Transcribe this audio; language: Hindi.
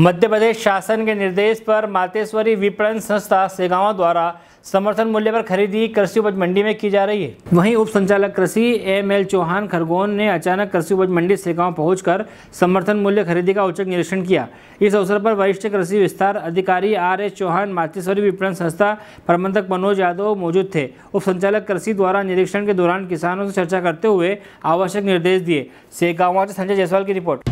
मध्य प्रदेश शासन के निर्देश पर मातेश्वरी विपणन संस्था सेगावा द्वारा समर्थन मूल्य पर खरीदी कृषि उपज मंडी में की जा रही है। वहीं उप संचालक कृषि एम एल चौहान खरगोन ने अचानक कृषि उपज मंडी सेगांव पहुंचकर समर्थन मूल्य खरीदी का औचक निरीक्षण किया। इस अवसर पर वरिष्ठ कृषि विस्तार अधिकारी आर एस चौहान, मातेश्वरी विपणन संस्था प्रबंधक मनोज यादव मौजूद थे। उप संचालक कृषि द्वारा निरीक्षण के दौरान किसानों से चर्चा करते हुए आवश्यक निर्देश दिए। सेगावा से संजय जायसवाल की रिपोर्ट।